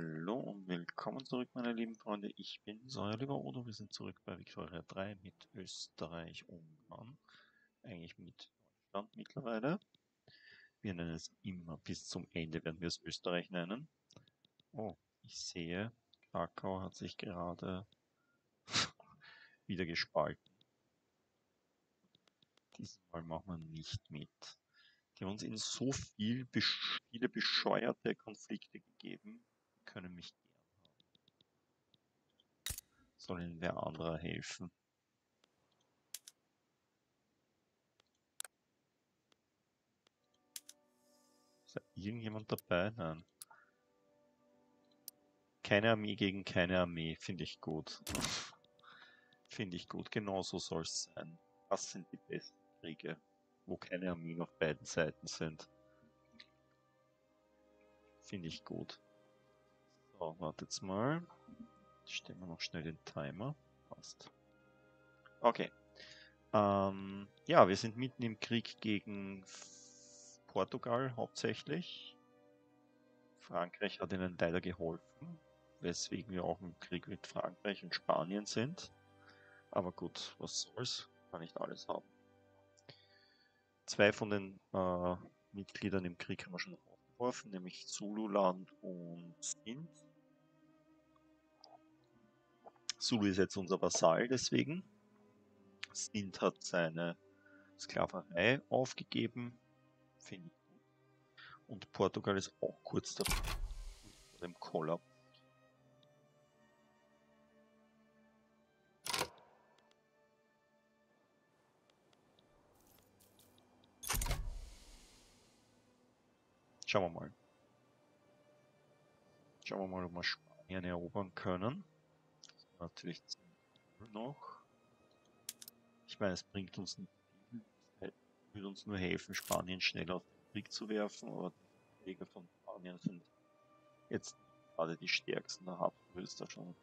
Hallo und willkommen zurück, meine lieben Freunde. Ich bin euer lieber Odo. Wir sind zurück bei Victoria 3 mit Österreich-Ungarn. Eigentlich mit Deutschland mittlerweile. Wir nennen es immer bis zum Ende, werden wir es Österreich nennen. Oh, ich sehe, Krakau hat sich gerade wieder gespalten. Diesmal machen wir nicht mit. Die haben uns in so viel, viele bescheuerte Konflikte gegeben können mich gern haben. Soll ihnen wer anderer helfen? Ist da irgendjemand dabei? Nein. Keine Armee gegen keine Armee, finde ich gut. finde ich gut, genauso soll es sein. Das sind die besten Kriege, wo keine Armeen auf beiden Seiten sind. Finde ich gut. So, wartet mal. Stellen wir noch schnell den Timer. Passt. Okay. Ähm, ja, wir sind mitten im Krieg gegen Portugal hauptsächlich. Frankreich hat ihnen leider geholfen, weswegen wir auch im Krieg mit Frankreich und Spanien sind. Aber gut, was soll's, kann nicht alles haben. Zwei von den äh, Mitgliedern im Krieg haben wir schon aufgeworfen, nämlich Zululand und Sindh. Zulu ist jetzt unser Vasall deswegen. Sint hat seine Sklaverei aufgegeben. Finde. Und Portugal ist auch kurz davor dem Kollaps. Schauen wir mal. Schauen wir mal, ob wir Spanien erobern können natürlich noch. Ich meine, es bringt uns würde uns nur helfen, Spanien schnell auf den Krieg zu werfen, aber die Jäger von Spanien sind jetzt gerade die stärksten. Da haben wir da schon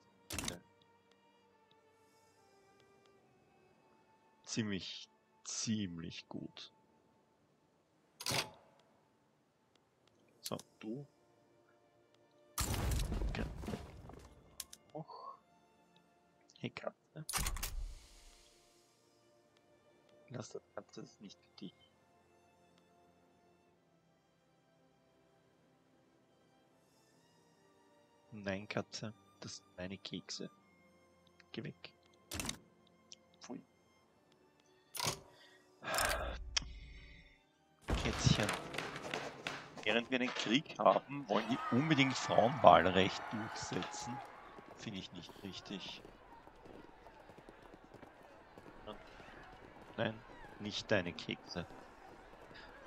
ziemlich, ziemlich gut. So, du Katze. Lass das Katze ist nicht für dich. Nein, Katze, das sind meine Kekse. Geh weg. Pfui. Kätzchen. Während wir einen Krieg haben, wollen die unbedingt Frauenwahlrecht durchsetzen. Finde ich nicht richtig. Nein, nicht deine Kekse.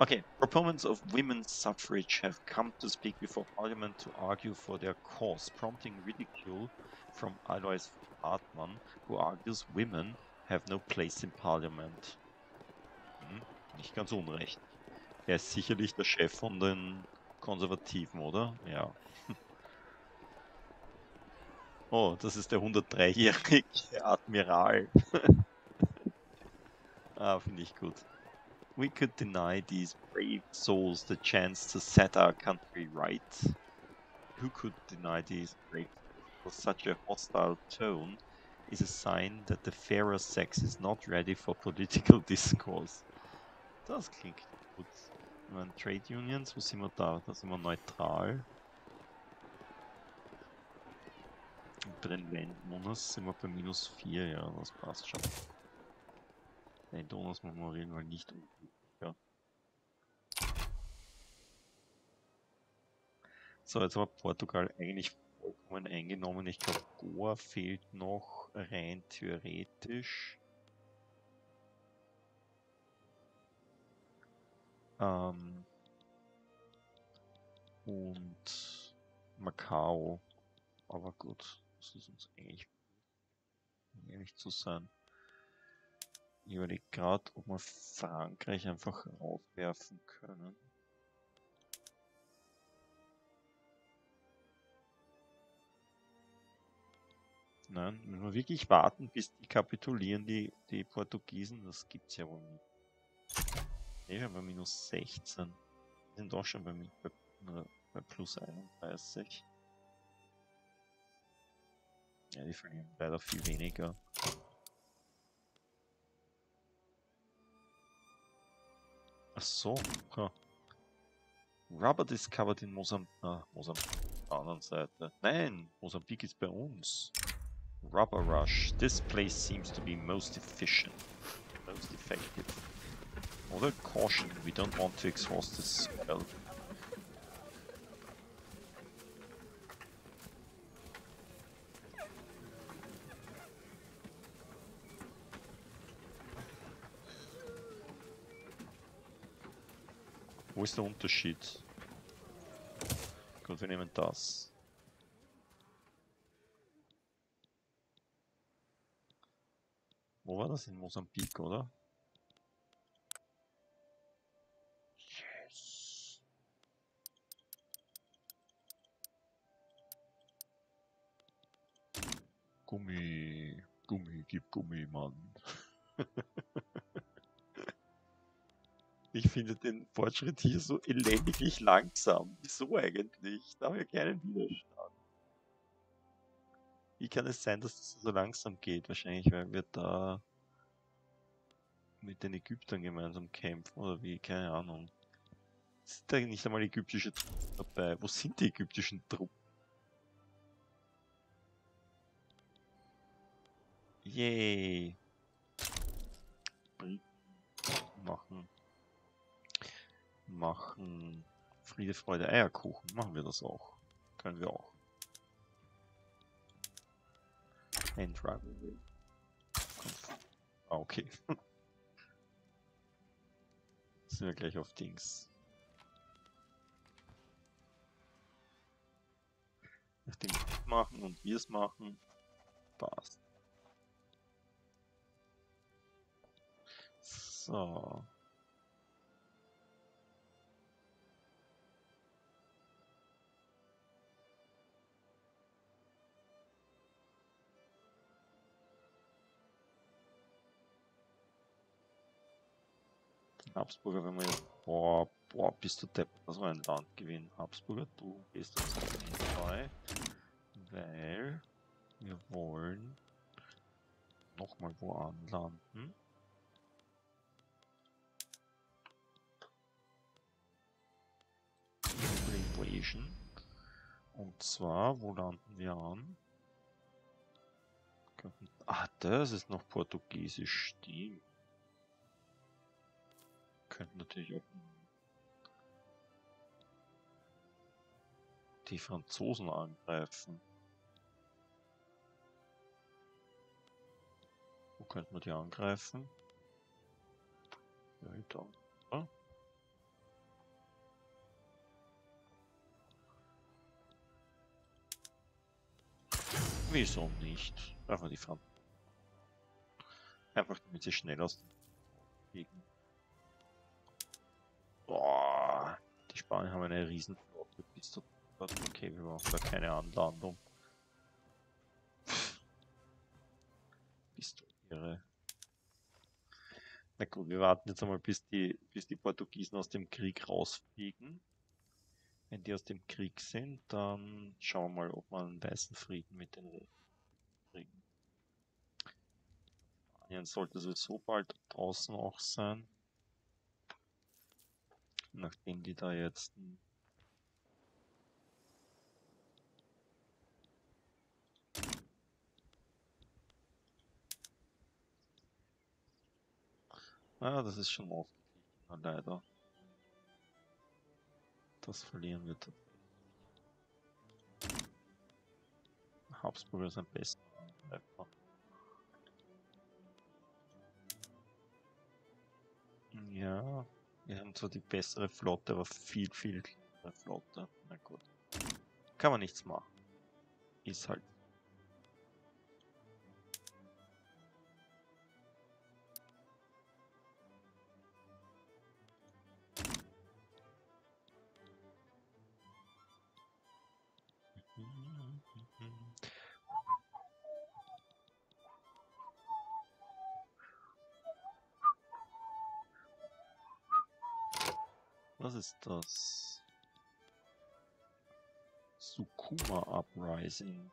Okay, proponents of women's suffrage have come to speak before Parliament to argue for their cause, prompting ridicule from Alois Hartmann, who argues women have no place in Parliament. Hm, nicht ganz unrecht. Er ist sicherlich der Chef von den Konservativen, oder? Ja. Oh, das ist der 103-jährige Admiral. Ah, finde ich gut. We could deny these brave souls the chance to set our country right. Who could deny these brave souls? Such a hostile tone is a sign that the fairer sex is not ready for political discourse. Das klingt gut. Meine, Trade Unions, wo sind wir da? Da sind wir neutral. Und bei den Landmoners sind wir bei minus 4, ja, das passt schon. Den Donos machen wir auf jeden Fall nicht ja. So, jetzt wir Portugal eigentlich vollkommen eingenommen. Ich glaube, Goa fehlt noch rein theoretisch. Ähm und Macau. Aber gut, das ist uns eigentlich, um ehrlich zu sein. Ich überlege gerade, ob wir Frankreich einfach rauswerfen können. Nein, wenn wir wirklich warten, bis die kapitulieren, die, die Portugiesen, das gibt's ja wohl nicht. Ne, wir haben minus 16. Wir sind doch schon bei, bei, bei plus 31. Ja, die verlieren leider viel weniger. Ach so, ja. Rubber discovered in Mosambik. Ah, Mosambik. Anderen Seite. Nein, Mosambik ist bei uns. Rubber Rush. This place seems to be most efficient. Most effective. Oder caution, we don't want to exhaust this spell. Wo ist der Unterschied? Gut, wir nehmen das. Wo war das? In Mosambik, oder? Yes. Gummi, Gummi, gib Gummi, Mann. Ich finde den Fortschritt hier so elendiglich langsam. Wieso eigentlich? Da haben wir keinen Widerstand. Wie kann es sein, dass das so langsam geht? Wahrscheinlich, weil wir da mit den Ägyptern gemeinsam kämpfen oder wie? Keine Ahnung. Sind da nicht einmal ägyptische Truppen dabei? Wo sind die ägyptischen Truppen? Yay. Machen machen Friede, Freude, Eierkuchen. Machen wir das auch. Können wir auch. Endrun. Ah, okay. Sind wir gleich auf Dings. Nachdem wir es machen und wir es machen, passt. So. Habsburger, wenn wir jetzt. Boah, boah, bist du depp. Das war ein Landgewinn. Habsburger, du bist uns dabei. Weil wir wollen nochmal wo anlanden. Invasion. Und zwar, wo landen wir an? Ah, das ist noch portugiesisch, stimmt könnten natürlich auch die Franzosen angreifen. Wo könnten wir die angreifen? Ja, da. Ja. Wieso nicht? Einfach die Franzosen. Einfach damit sie schnell aus dem Wegen Boah, die Spanier haben eine Riesenflotte. Bist du Okay, wir brauchen da keine Anlandung. Bist du irre. Na gut, wir warten jetzt einmal, bis die, bis die Portugiesen aus dem Krieg rausfliegen. Wenn die aus dem Krieg sind, dann schauen wir mal, ob man einen weißen Frieden mit den kriegen. Spanien sollte sowieso bald draußen auch sein nachdem die da jetzt Ah, das ist schon ausgeglichen, leider. Das verlieren wir. Habsburger ist bester Angreifer. Wir haben zwar die bessere Flotte, aber viel, viel kleinere Flotte. Na gut. Kann man nichts machen. Ist halt. Eisen.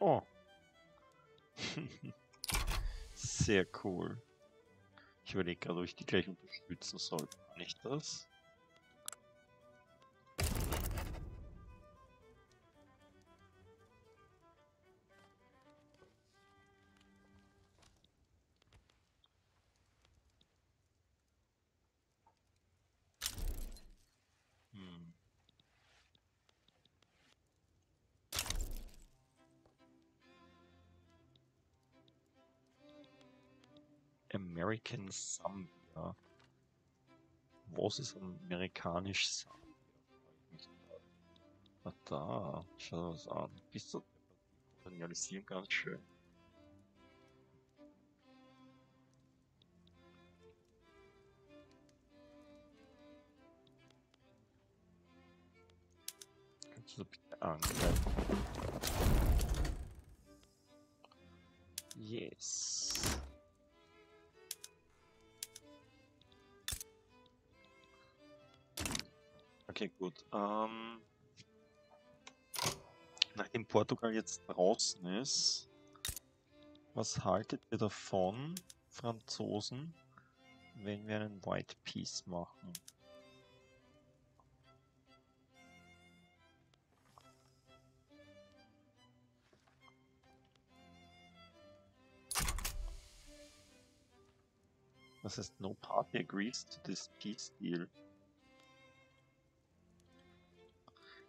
Oh. Sehr cool. Ich überlege gerade, ob ich die gleich unterstützen soll. Nicht das? American Sambia. Was ist amerikanisch Sambia? Ah, da. Schau das an. Bist du kolonialisieren ganz schön. Kannst du bitte angreifen? Yes. Okay, gut. Ähm, nachdem Portugal jetzt draußen ist, was haltet ihr davon, Franzosen, wenn wir einen White Peace machen? Das heißt, no party agrees to this peace deal.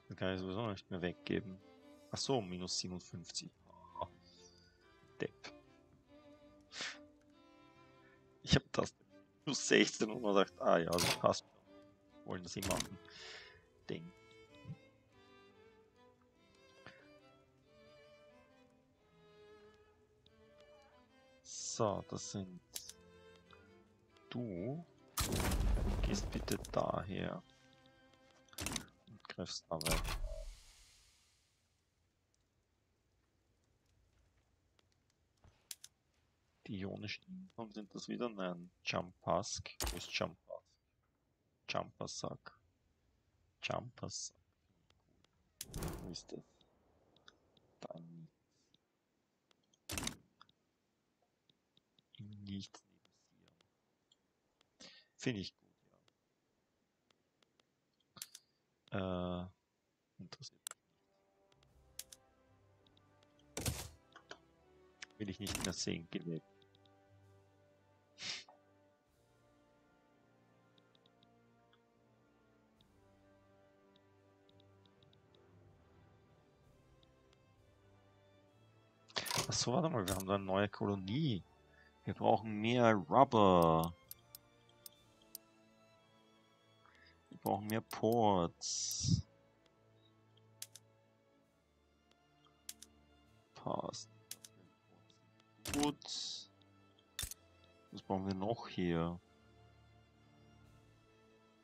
Das kann ich sowieso nicht mehr weggeben. Ach so, minus 57. Oh, Depp. Ich habe das plus 16 und man sagt, ah ja, das passt. Wollen sie machen. Ding. So, das sind du. Gehst bitte daher weg. Die ionischen Inseln sind das wieder? Nein, Champask. Wo ist Champask? Champasak. Champasak. Wo ist das? Da nicht. Nicht neben. Finde ich gut, ja. Äh, interessiert. Will ich nicht mehr sehen, gelebt. Achso, warte mal, wir haben da eine neue Kolonie. Wir brauchen mehr Rubber. Brauchen mehr Ports. Passt. Gut. Was brauchen wir noch hier?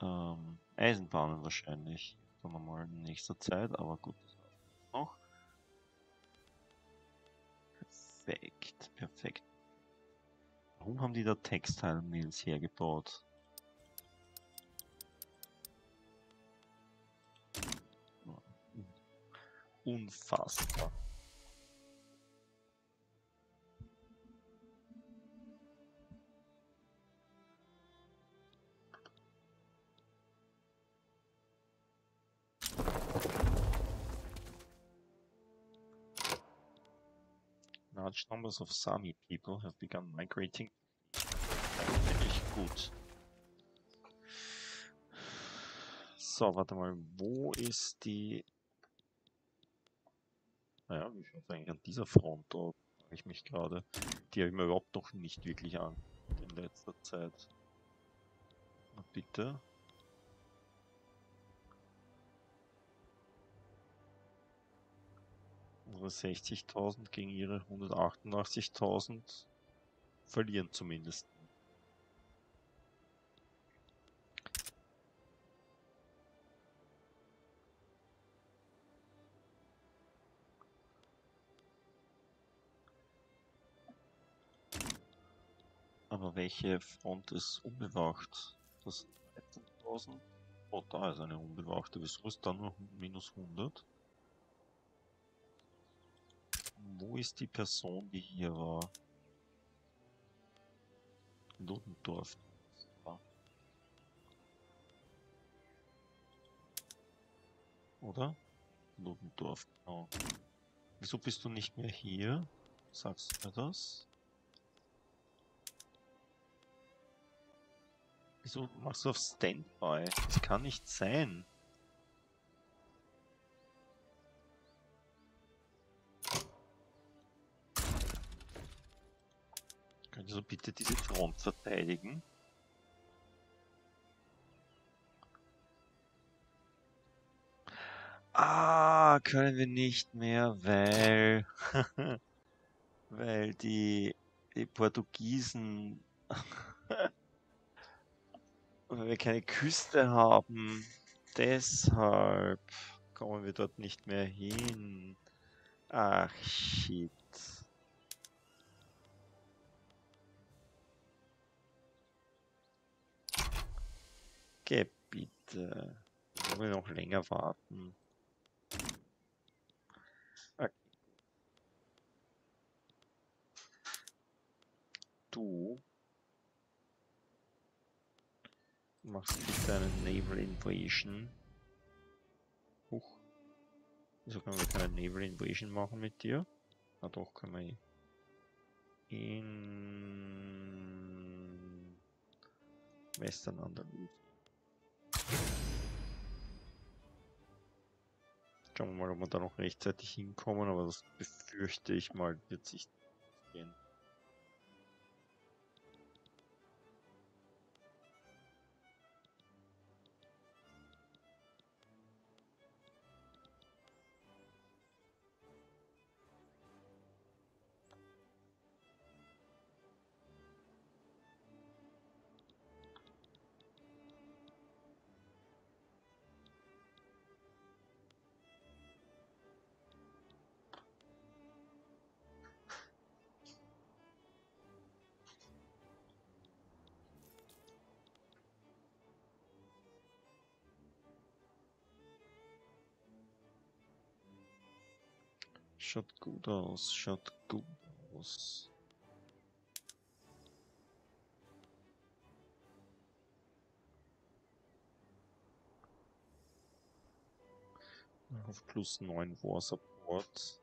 Ähm, Eisenbahnen wahrscheinlich. Dann nochmal in nächster Zeit, aber gut, noch. Perfekt, perfekt. Warum haben die da Textile Mills hergebaut? Unfassbar. Large numbers of Sami people have begun migrating. Wirklich gut. So, warte mal, wo ist die... Naja, wie schaut es eigentlich an dieser Front aus? Frage ich mich gerade. Die habe ich mir überhaupt noch nicht wirklich an in letzter Zeit. Na bitte. Unsere 60.000 gegen ihre 188.000 verlieren zumindest. Aber welche Front ist unbewacht? Das 13.000? Oh, da ist eine unbewachte. Wieso ist da nur minus 100? Wo ist die Person, die hier war? Ludendorff. Oder? Ludendorff, genau. Wieso bist du nicht mehr hier? Sagst du mir das? Wieso machst du auf Standby? Das kann nicht sein. Könntest du bitte diese Front verteidigen? Ah, können wir nicht mehr, weil... weil die, die Portugiesen... weil wir keine Küste haben. Deshalb kommen wir dort nicht mehr hin. Ach, shit. Geh bitte. Wollen wir noch länger warten? Du machst bitte eine Naval Invasion. Huch. Wieso können wir keine Naval Invasion machen mit dir? Ah doch, können wir. In Western Andalus. Schauen wir mal, ob wir da noch rechtzeitig hinkommen, aber das befürchte ich mal, wird sich gehen. Schaut gut aus, schaut gut aus. Auf plus 9 War Support.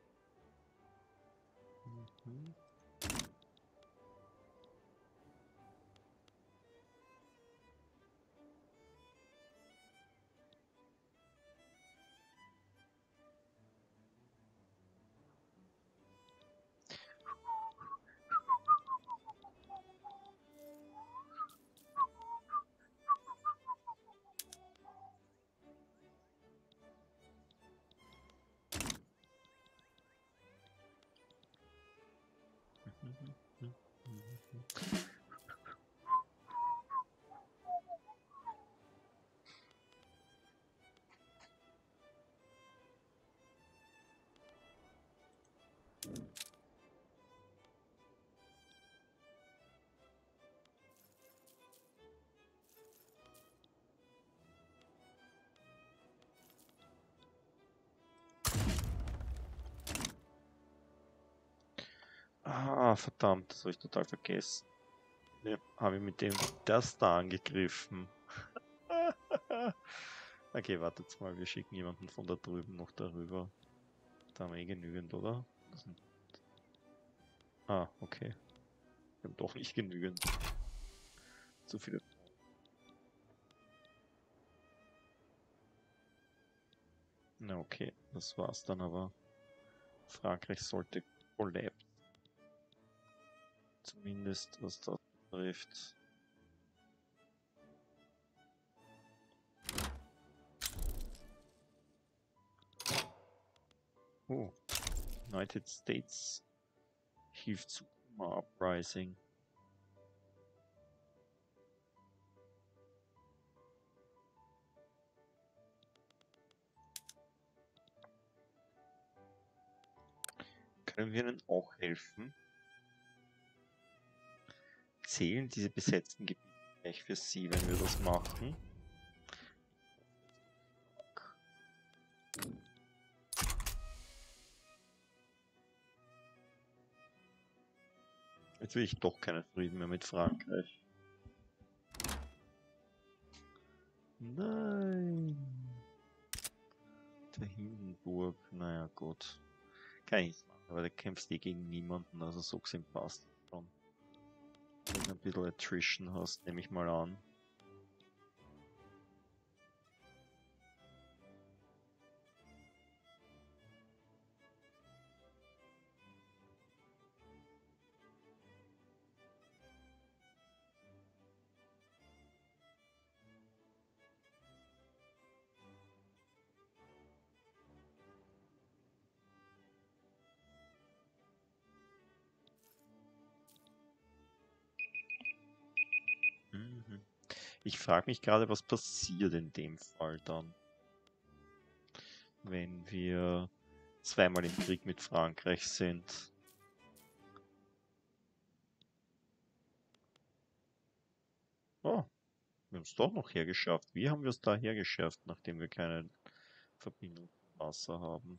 Ah, verdammt, das habe ich total vergessen. Ja, habe ich mit dem das da angegriffen. okay, wartet mal, wir schicken jemanden von da drüben noch darüber. Da haben wir eh genügend, oder? Ah, okay. Wir haben doch nicht genügend. Zu viele. Na okay, das war's dann aber. Frankreich sollte kollapsen. Zumindest was das betrifft. Oh, United States hilft zu Uprising. Können wir ihnen auch helfen? zählen diese besetzten Gebiete gleich für sie, wenn wir das machen. Jetzt will ich doch keinen Frieden mehr mit Frankreich. Nein. Der Hindenburg, naja gut. Kann ich machen, aber der kämpft eh gegen niemanden, also so gesehen passt schon. Wenn du ein bisschen Attrition hast, nehme ich mal an. Frage mich gerade, was passiert in dem Fall dann, wenn wir zweimal im Krieg mit Frankreich sind. Oh, wir haben es doch noch hergeschafft. Wie haben wir es da hergeschafft, nachdem wir keine Verbindung zum Wasser haben?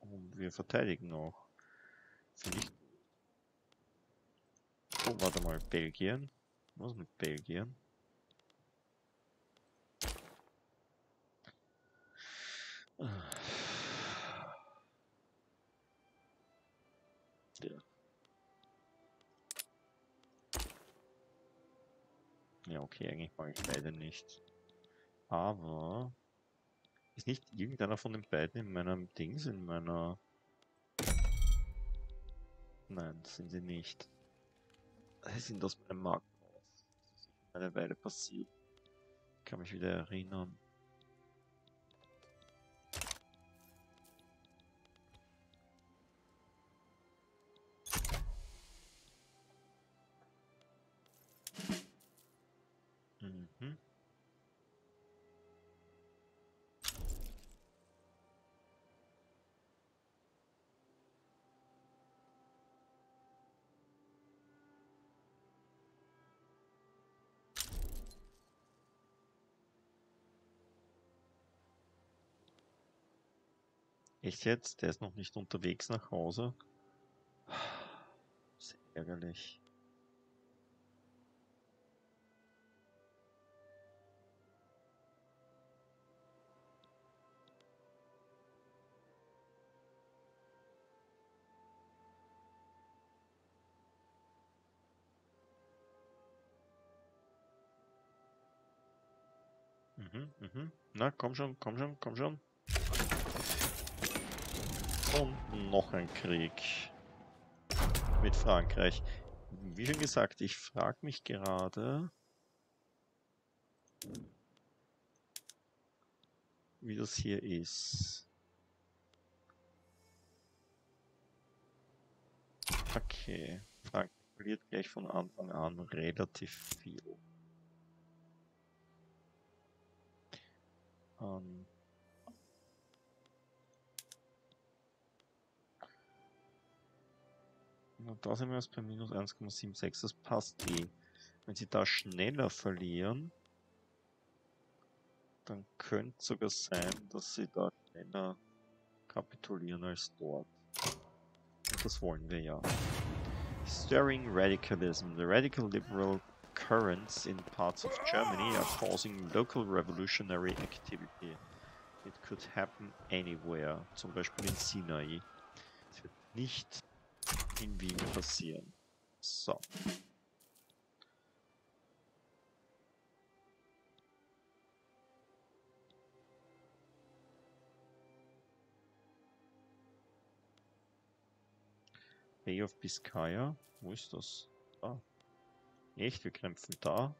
Und wir verteidigen auch. Finde ich. Oh, warte mal, Belgien. Was mit Belgien? Ja. Ja, okay, eigentlich mag ich beide nicht. Aber ist nicht irgendeiner von den beiden in meinem Dings, in meiner Nein, sind sie nicht. Sie sind aus meinem Markt raus. Das ist eine Weile passiert. Ich kann mich wieder erinnern. Echt jetzt? Der ist noch nicht unterwegs nach Hause. Sehr ärgerlich. Mhm, mhm. Na, komm schon, komm schon, komm schon. Und noch ein Krieg mit Frankreich. Wie schon gesagt, ich frage mich gerade, wie das hier ist. Okay, Frankreich verliert gleich von Anfang an relativ viel. Ähm, Na, da sind wir jetzt bei minus 1,76. Das passt eh. Wenn sie da schneller verlieren, dann könnte es sogar sein, dass sie da schneller kapitulieren als dort. Und das wollen wir ja. Stirring radicalism. The radical liberal currents in parts of Germany are causing local revolutionary activity. It could happen anywhere, zum Beispiel in Sinai. Es wird nicht in Wien passieren. So. Bay of Biscaya, wo ist das? Ah. Echt, wir kämpfen da?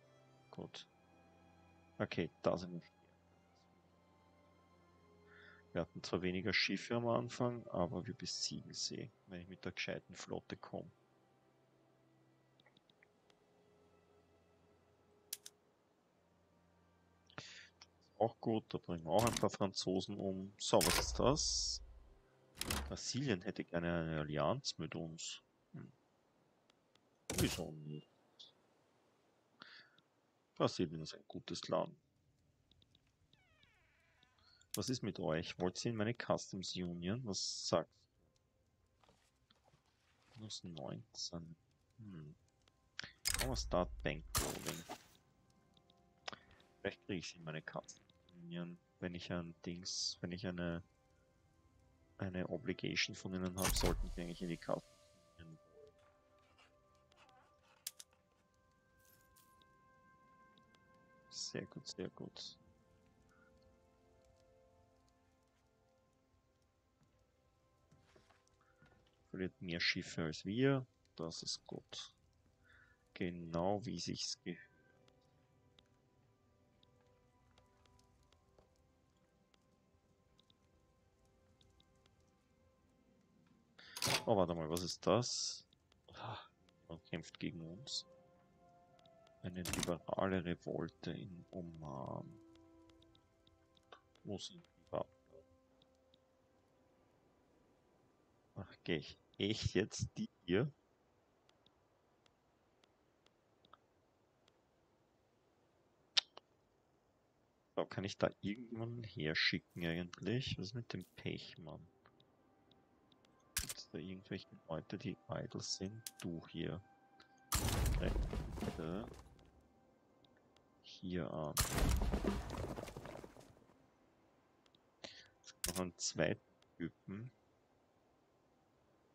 Gut. Okay, da sind wir. Wir hatten zwar weniger Schiffe am Anfang, aber wir besiegen sie, wenn ich mit der gescheiten Flotte komme. Auch gut, da bringen wir auch ein paar Franzosen um. So, was ist das? Brasilien hätte gerne eine Allianz mit uns. Hm. Wieso nicht? Brasilien ist ein gutes Land. Was ist mit euch? Wollt ihr in meine Customs Union? Was sagt? Minus 19. Hm. Aber Start Bankrolling. Vielleicht kriege ich in meine Customs Union, wenn ich ein Dings, wenn ich eine eine Obligation von ihnen habe, sollten sie eigentlich in die Customs Union. Sehr gut, sehr gut. Verliert mehr Schiffe als wir. Das ist gut. Genau wie sich's gehört. Oh, warte mal, was ist das? Ah, man kämpft gegen uns. Eine liberale Revolte in Oman. Wo sind Waffen? Ach, gehe ich echt jetzt die hier? So, kann ich da irgendjemanden herschicken eigentlich? Was ist mit dem Pechmann? Gibt es da irgendwelche Leute, die idle sind? Du hier. Bitte. Hier an. Noch einen zweiten Typen.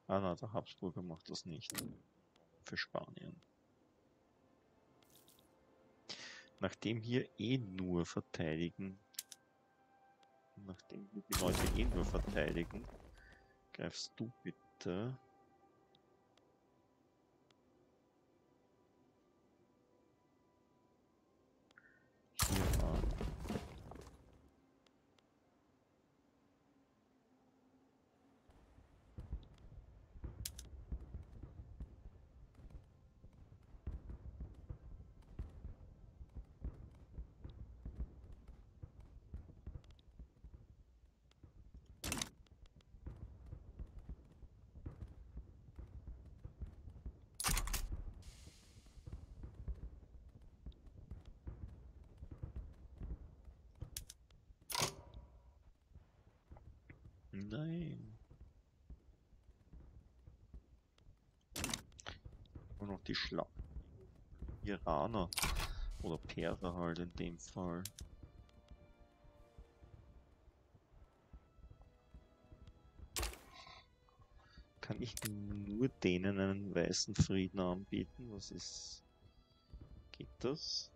Ah, na, der Habsburger macht das nicht. Für Spanien. Nachdem hier eh nur verteidigen, nachdem hier die Leute eh nur verteidigen, greifst du bitte hier an. Nein. Nur noch die Schlacht. Iraner. Oder Perser halt in dem Fall. Kann ich nur denen einen weißen Frieden anbieten? Was ist... Geht das?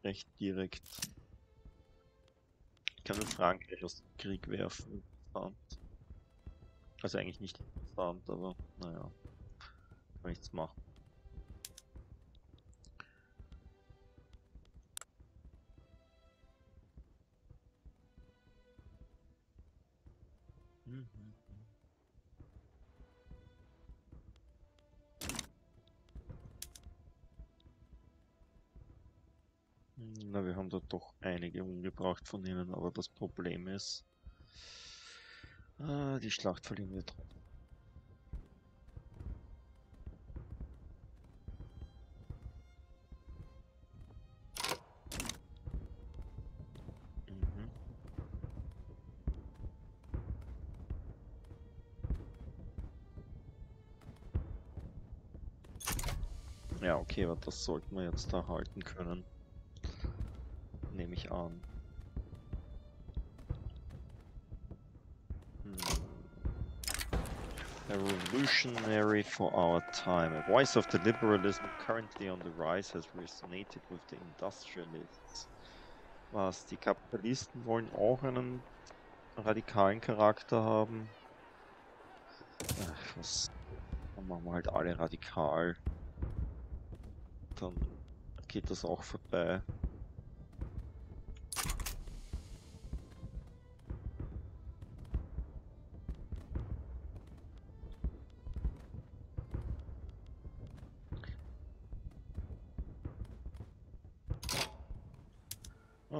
Frankreich direkt. Ich kann nur Frankreich aus dem Krieg werfen. Also eigentlich nicht interessant, aber naja. Kann nichts machen. Na, wir haben da doch einige umgebracht von ihnen, aber das Problem ist, ah, die Schlacht verlieren wir trotzdem. Mhm. Ja, okay, aber das sollten wir jetzt da halten können. Nehme ich an. Hm. A revolutionary for our time. A voice of the liberalism currently on the rise has resonated with the industrialists. Was? Die Kapitalisten wollen auch einen radikalen Charakter haben? Ach, was? Dann machen wir halt alle radikal. Dann geht das auch vorbei.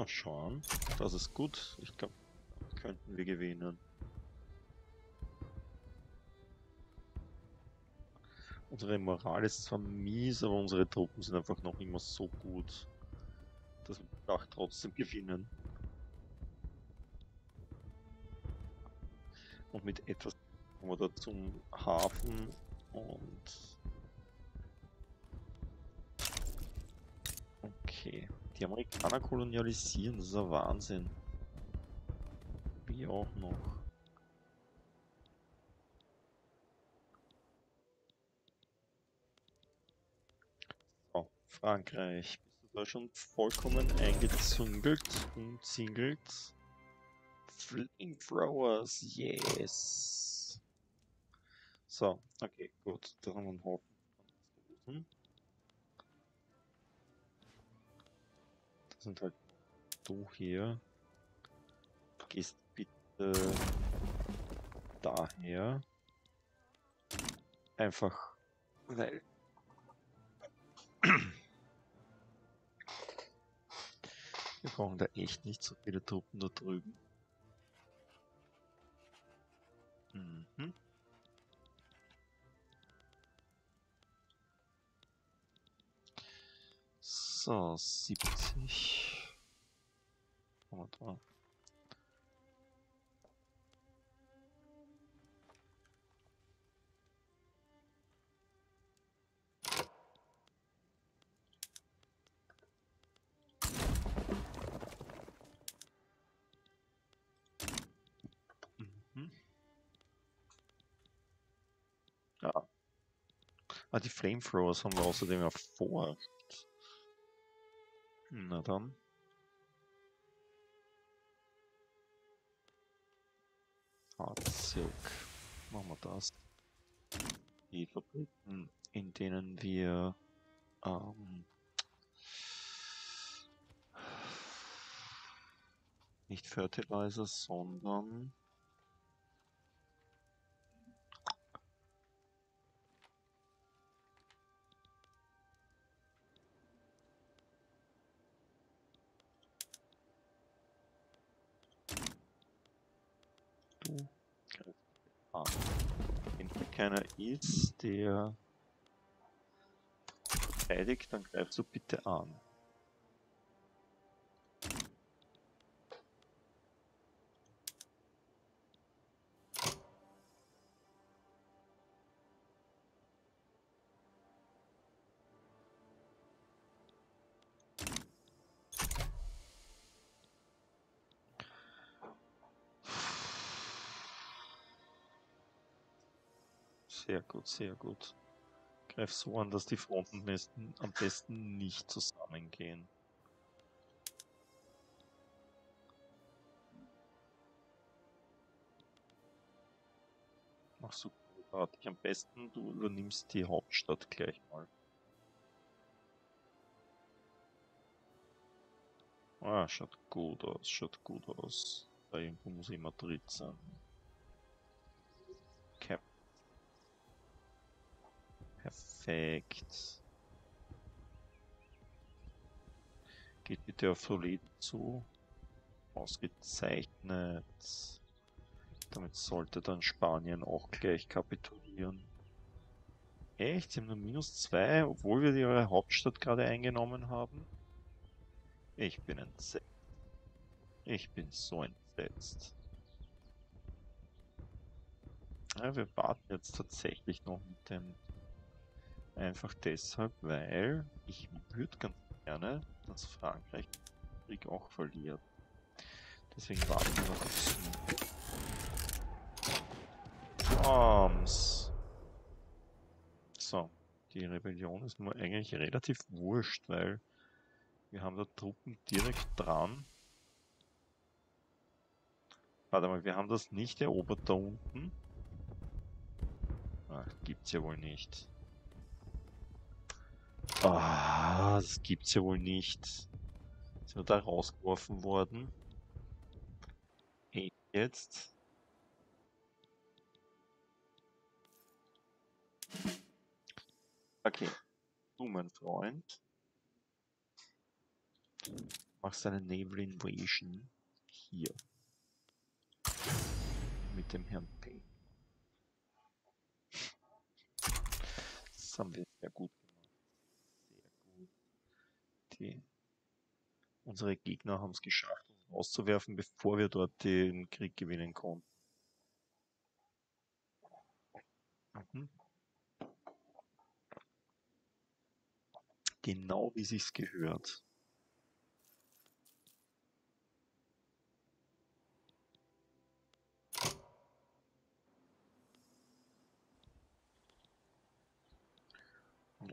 Na, schauen. Das ist gut. Ich glaube, könnten wir gewinnen. Unsere Moral ist zwar mies, aber unsere Truppen sind einfach noch immer so gut, dass wir auch trotzdem gewinnen. Und mit etwas kommen wir da zum Hafen und... Okay, die Amerikaner kolonialisieren, das ist ein Wahnsinn. Wie auch noch. Frankreich. Bist du da schon vollkommen eingezüngelt, umzingelt? Flamethrowers, yes. So, okay, gut. Da haben wir einen Haufen. Sind halt du hier. Gehst bitte daher. Einfach, weil Wir brauchen da echt nicht so viele Truppen da drüben. Mhm. So, 70. Oh, da. Ah, die Flamethrowers haben wir außerdem erforscht. Na dann. Hard Silk. Machen wir das. Die Fabriken, in denen wir ähm, nicht Fertilizer, sondern Ah. Wenn hier keiner ist, der verteidigt, dann greifst du bitte an. Gut, sehr gut. Greif so an, dass die Fronten am besten nicht zusammengehen. Mach so großartig. Am besten du übernimmst die Hauptstadt gleich mal. Ah, schaut gut aus, schaut gut aus. Da irgendwo muss ich Madrid sein. Perfekt. Geht bitte auf Solid zu. Ausgezeichnet. Damit sollte dann Spanien auch gleich kapitulieren. Echt? Sie haben nur minus zwei, obwohl wir ihre Hauptstadt gerade eingenommen haben? Ich bin entsetzt. Ich bin so entsetzt. Ja, wir warten jetzt tatsächlich noch mit dem Einfach deshalb, weil ich würde ganz gerne, dass Frankreich den Krieg auch verliert. Deswegen warten wir noch auf Arms. So, die Rebellion ist mir eigentlich relativ wurscht, weil wir haben da Truppen direkt dran. Warte mal, wir haben das nicht erobert da unten. Ach, gibt's ja wohl nicht. Ah, das gibt's ja wohl nicht. Sind wir da rausgeworfen worden? Hey, jetzt? Okay. Du, mein Freund. Machst eine Naval Invasion hier. Mit dem Herrn P. Das haben wir. Sehr gut. Die, unsere Gegner haben es geschafft, uns auszuwerfen, bevor wir dort den Krieg gewinnen konnten. Mhm. Genau wie sich's gehört.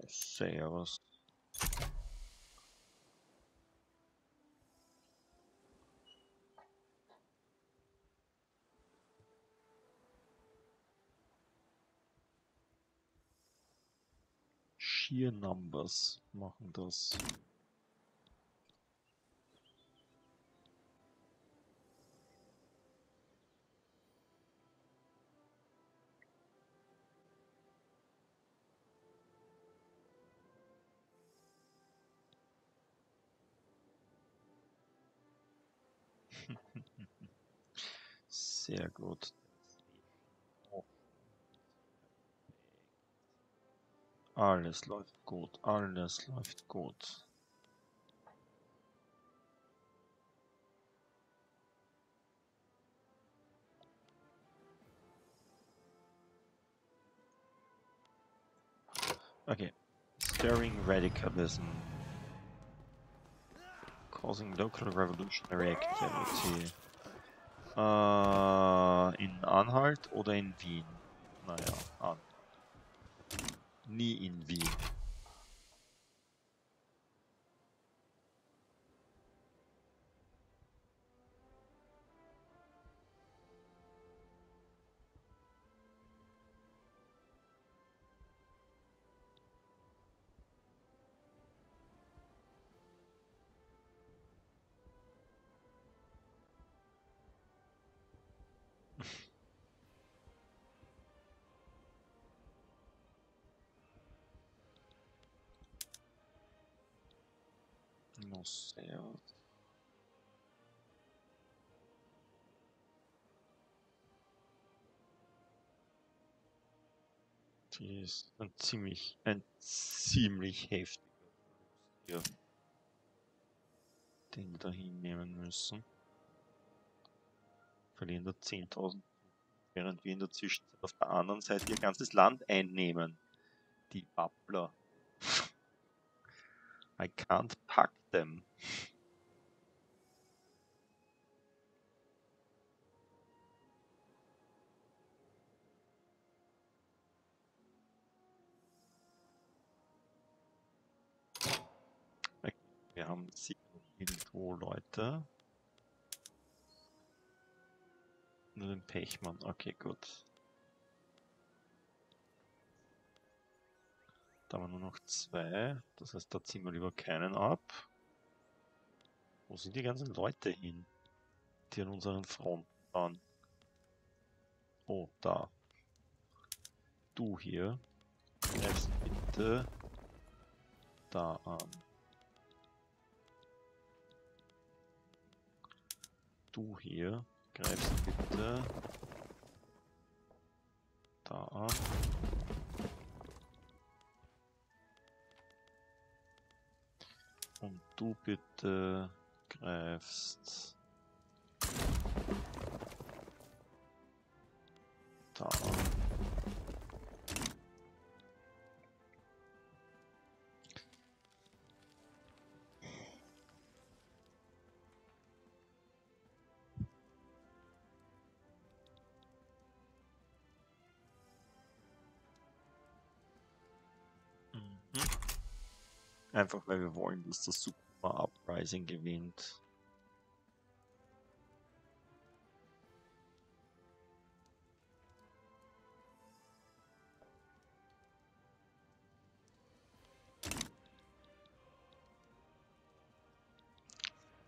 Servus. Sheer Numbers machen das. Sehr gut. Alles läuft gut, alles läuft gut. Okay. Stirring radicalism. Causing local revolutionary activity. Äh, in Anhalt oder in Wien? Naja, an. Nie in Wien. No sales. Die ist ein ziemlich, ein ziemlich heftiger hier, den wir da hinnehmen müssen. Verlieren da 10.000, während wir in der Zwischenzeit auf der anderen Seite ihr ganzes Land einnehmen. Die Wappler. I can't pack them. Wir haben irgendwo Leute. Nur den Pechmann. Okay, gut. Da haben wir nur noch zwei. Das heißt, da ziehen wir lieber keinen ab. Wo sind die ganzen Leute hin, die an unseren Fronten waren? Oh, da. Du hier. Greifst bitte da an. Du hier. Greifst bitte da an. Und du bitte greifst da. Mhm. Einfach weil wir wollen, dass das Super Uprising gewinnt.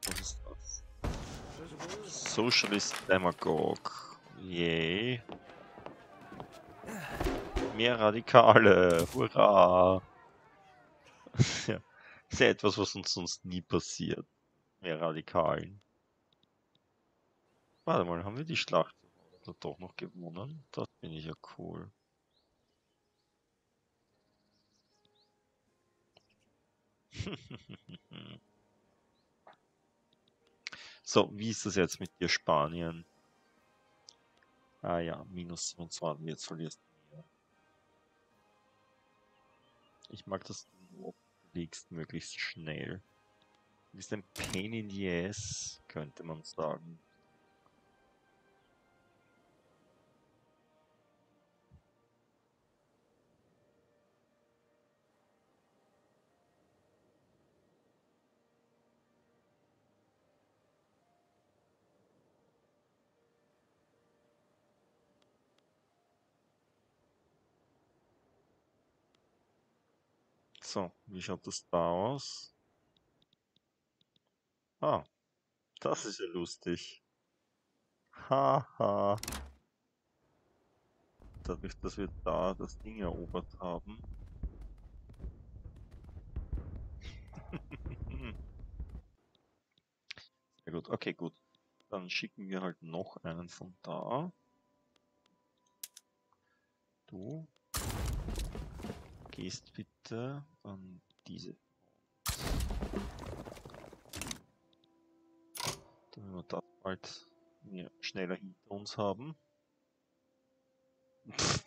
Was ist das? Socialist Demagogue. Yay. Mehr Radikale. Hurra. Ist ja etwas, was uns sonst nie passiert. mehr Radikalen. Warte mal, haben wir die Schlacht doch noch gewonnen? Das finde ich ja cool. so, wie ist das jetzt mit dir, Spanien? Ah ja, minus 27, jetzt verlierst du. Ich mag, dass du liegst möglichst schnell. Du bist ein Pain in the ass, könnte man sagen. So, wie schaut das da aus? Ah, das ist ja lustig. Haha. Dadurch, dass wir da das Ding erobert haben. Sehr gut, okay, gut. Dann schicken wir halt noch einen von da. Du gehst bitte an diese. Damit wir das bald ja, schneller hinter uns haben.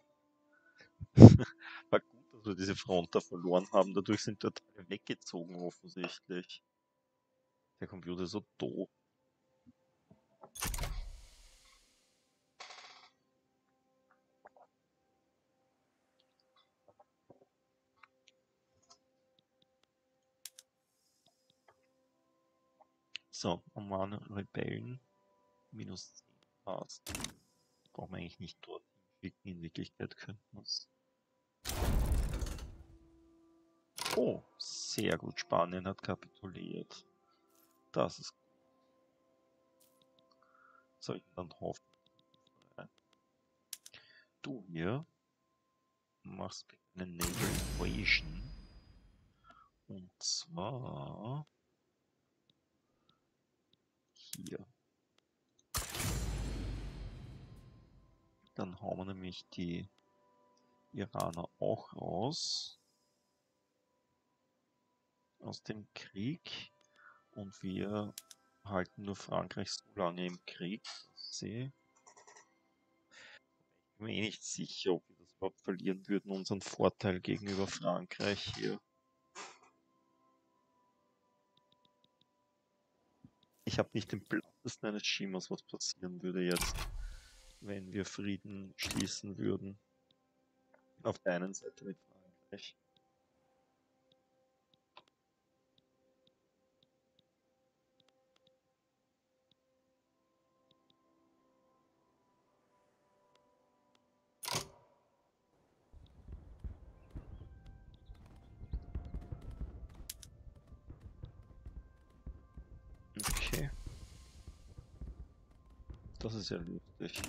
War gut, dass wir diese Front da verloren haben. Dadurch sind dort alle weggezogen offensichtlich. Der Computer ist so doof. So, Oman Rebellen minus 10 passt. Brauchen wir eigentlich nicht dort schicken, in Wirklichkeit könnten wir es. Oh, sehr gut. Spanien hat kapituliert. Das ist gut. Soll ich dann hoffen? Du hier machst eine Naval Invasion. Und zwar hier. Dann hauen wir nämlich die Iraner auch raus aus dem Krieg und wir halten nur Frankreich so lange im Krieg, ich bin mir eh nicht sicher, ob wir das überhaupt verlieren würden, unseren Vorteil gegenüber Frankreich hier. Ich habe nicht den blattesten eines Schimmers, was passieren würde jetzt, wenn wir Frieden schließen würden. Auf der einen Seite mit Frankreich. Das ist ja lustig.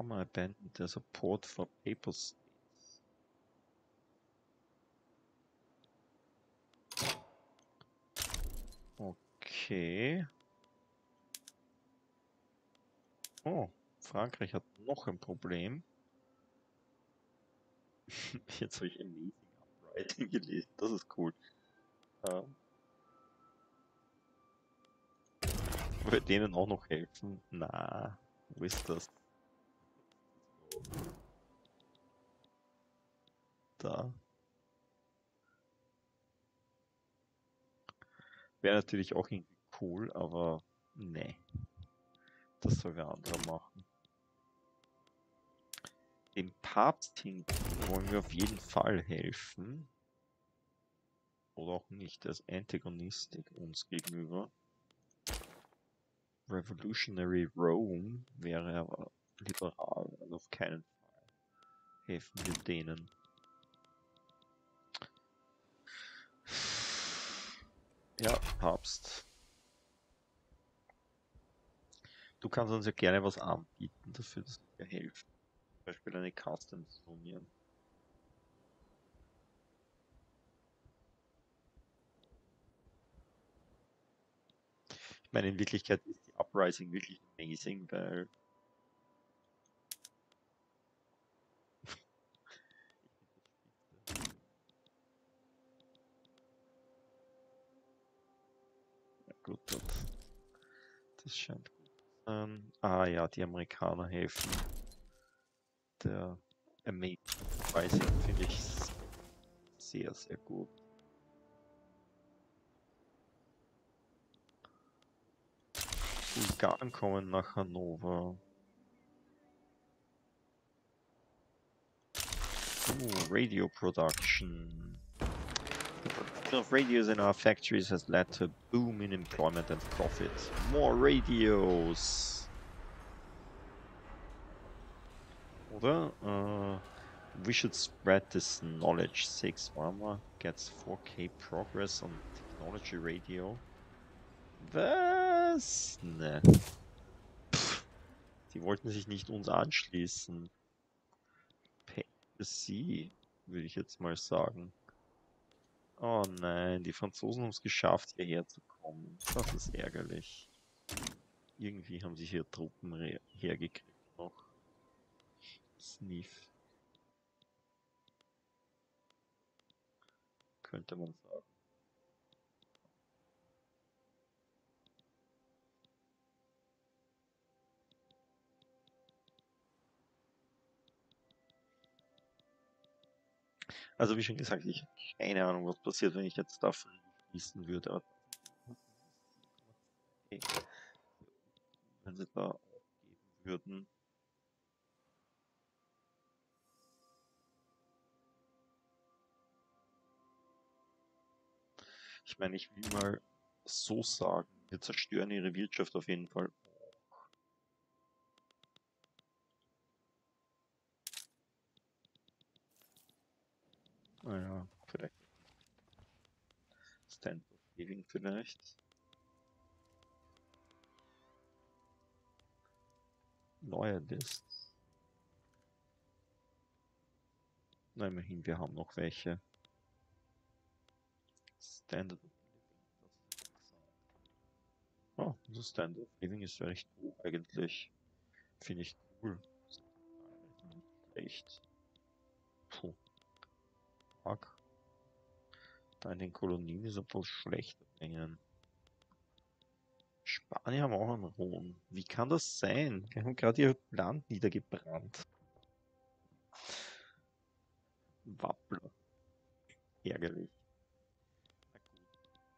Parma abandoned their support for Papal States. Okay. Oh, Frankreich hat noch ein Problem. Jetzt habe ich Amazing Uprising gelesen, das ist cool. Ähm, wir denen auch noch helfen? Na, wo ist das? Da. Wäre natürlich auch irgendwie cool, aber nee. Das soll wer anderer machen. Dem Papst hin wollen wir auf jeden Fall helfen. Oder auch nicht. Ist Antagonistik uns gegenüber. Revolutionary Rome wäre aber liberal, auf keinen Fall helfen wir denen. Ja, Papst. Du kannst uns ja gerne was anbieten dafür, dass wir helfen. Zum Beispiel eine Customs Union. Ich meine, in Wirklichkeit ist die Uprising wirklich amazing, weil ja, gut, das, scheint gut. Ähm, ah ja, die Amerikaner helfen. Der Amazing finde ich sehr, sehr gut. Bulgaren kommen nach Hannover. Ooh, radio production. The production of radios in our factories has led to a boom in employment and profit. More radios! Oder? Uh, we should spread this knowledge. 6 Mama gets 4k progress on technology radio. Was? Ne. Die wollten sich nicht uns anschließen. Pay sie, würde ich jetzt mal sagen. Oh nein, die Franzosen haben es geschafft, hierher zu kommen. Das ist ärgerlich. Irgendwie haben sich hier Truppen hergekriegt noch. Sniff. Könnte man sagen. Also wie schon gesagt, ich habe keine Ahnung, was passiert, wenn ich jetzt da fließen würde. Okay. Wenn sie da aufgeben würden. Ich meine, ich will mal so sagen, wir zerstören ihre Wirtschaft auf jeden Fall Naja, vielleicht. Stand Living vielleicht. Neue Lists. Na, immerhin, wir haben noch welche. Standard. Oh, das Standard of Living ist recht hoch eigentlich. Finde ich cool. Echt. Fuck. Da in den Kolonien ist voll schlecht bringen. Spanier haben auch einen Ruhm. Wie kann das sein? Wir haben gerade ihr Land niedergebrannt. Wappler. Ärgerlich.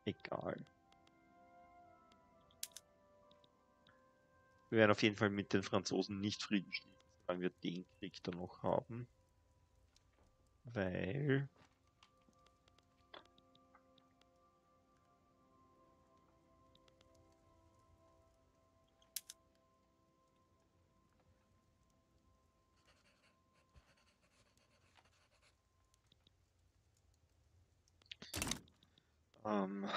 Egal. Wir werden auf jeden Fall mit den Franzosen nicht Frieden schließen, solange wir den Krieg dann noch haben. Weil ähm,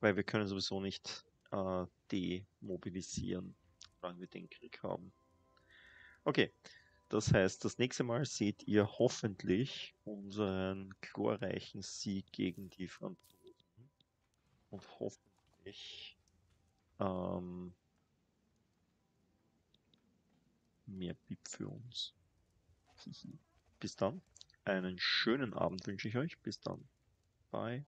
weil wir können sowieso nicht äh, demobilisieren, solange wir den Krieg haben. Okay, das heißt, das nächste Mal seht ihr hoffentlich unseren glorreichen Sieg gegen die Franzosen. Und hoffentlich ähm, mehr BIP für uns. Bis dann. Einen schönen Abend wünsche ich euch. Bis dann. Bye.